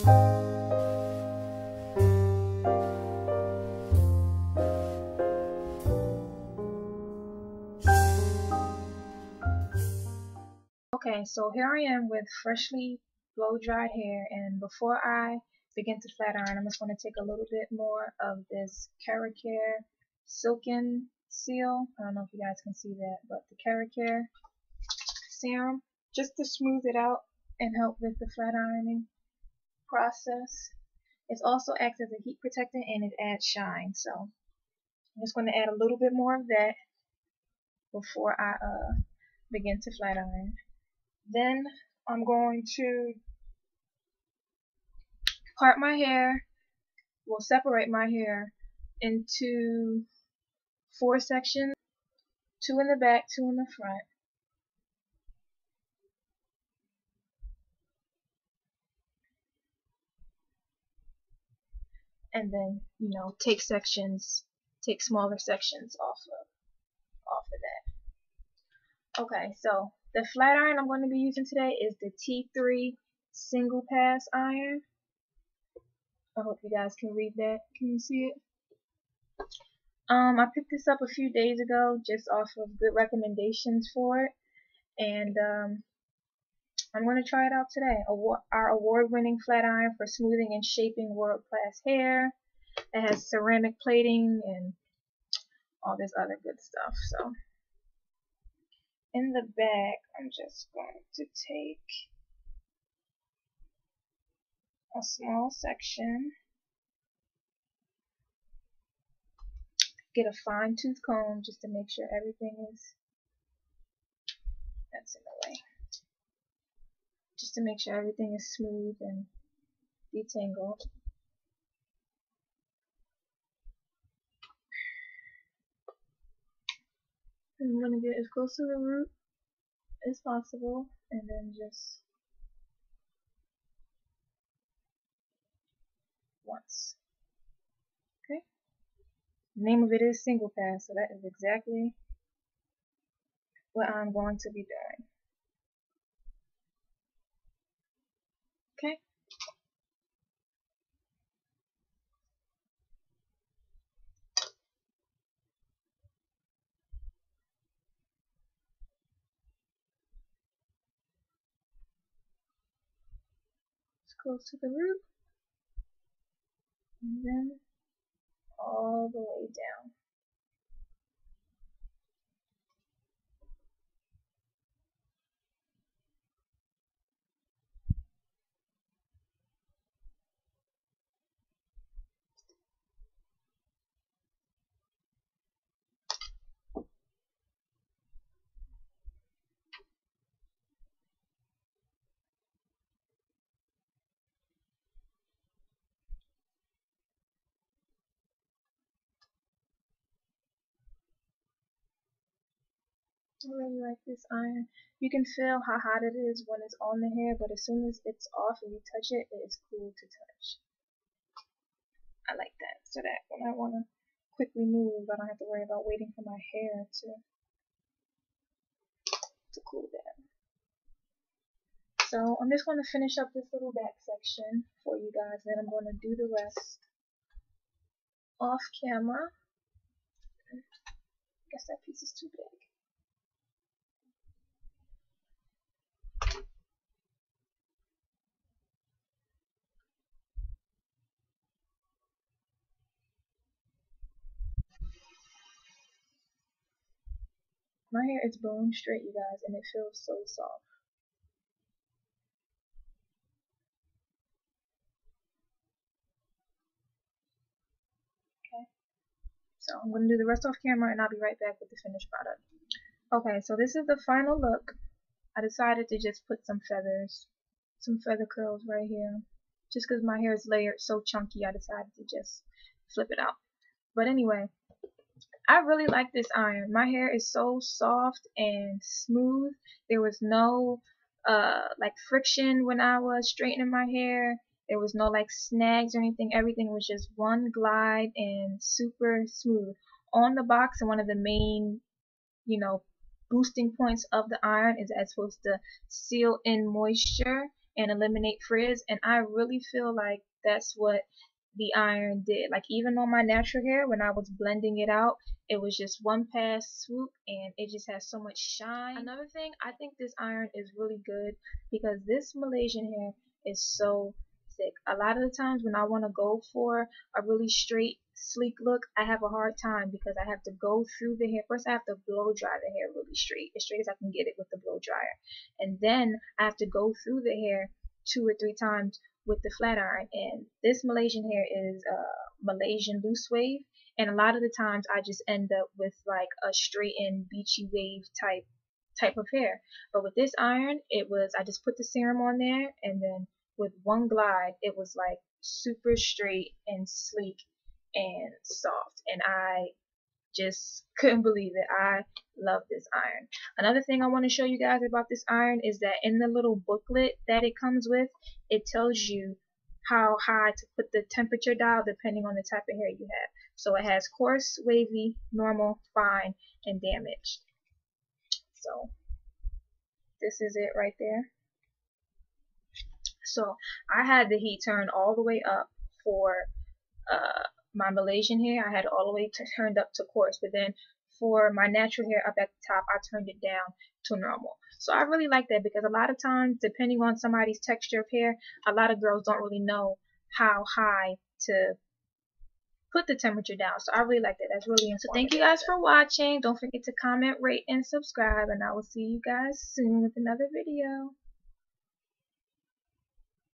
Okay, so here I am with freshly blow dried hair and before I begin to flat iron I'm just going to take a little bit more of this Keracare Silken Seal. I don't know if you guys can see that but the Keracare serum just to smooth it out and help with the flat ironing process. It also acts as a heat protectant and it adds shine so I'm just going to add a little bit more of that before I uh, begin to flat iron. Then I'm going to part my hair, will separate my hair into four sections, two in the back, two in the front. And then, you know, take sections, take smaller sections off of off of that. Okay, so the flat iron I'm going to be using today is the T3 single pass iron. I hope you guys can read that. Can you see it? Um, I picked this up a few days ago just off of good recommendations for it. And um, I'm going to try it out today. Our award-winning flat iron for smoothing and shaping world-class hair. It has ceramic plating and all this other good stuff. So in the back, I'm just going to take a small section, get a fine tooth comb just to make sure everything is that's in the way just to make sure everything is smooth and detangled I'm going to get as close to the root as possible and then just once. Okay? The name of it is single pass, so that is exactly what I'm going to be doing. Okay? close to the root and then all the way down. I really like this iron. You can feel how hot it is when it's on the hair, but as soon as it's off and you touch it, it is cool to touch. I like that, so that when I want to quickly move, I don't have to worry about waiting for my hair to to cool down. So I'm just going to finish up this little back section for you guys, then I'm going to do the rest off camera. I guess that piece is too big. My hair is bone straight, you guys, and it feels so soft. Okay. So I'm going to do the rest off camera and I'll be right back with the finished product. Okay, so this is the final look. I decided to just put some feathers, some feather curls right here. Just because my hair is layered so chunky, I decided to just flip it out. But anyway, I really like this iron. My hair is so soft and smooth. There was no uh like friction when I was straightening my hair. There was no like snags or anything. Everything was just one glide and super smooth. On the box and one of the main, you know, boosting points of the iron is that it's supposed to seal in moisture and eliminate frizz and I really feel like that's what the iron did. Like even on my natural hair when I was blending it out, it was just one pass swoop and it just has so much shine. Another thing, I think this iron is really good because this Malaysian hair is so thick. A lot of the times when I want to go for a really straight sleek look, I have a hard time because I have to go through the hair. First I have to blow dry the hair really straight, as straight as I can get it with the blow dryer. And then I have to go through the hair two or three times with the flat iron. And this Malaysian hair is a Malaysian loose wave. And a lot of the times I just end up with like a straightened beachy wave type type of hair. But with this iron it was I just put the serum on there and then with one glide it was like super straight and sleek and soft. And I just couldn't believe it. I love this iron. Another thing I want to show you guys about this iron is that in the little booklet that it comes with, it tells you how high to put the temperature dial depending on the type of hair you have. So it has coarse, wavy, normal, fine, and damaged. So this is it right there. So I had the heat turned all the way up for uh, my Malaysian hair, I had all the way turned up to coarse, but then for my natural hair up at the top, I turned it down to normal. So I really like that because a lot of times, depending on somebody's texture of hair, a lot of girls don't really know how high to put the temperature down. So I really like that. That's really important. So thank you guys for watching. Don't forget to comment, rate, and subscribe. And I will see you guys soon with another video.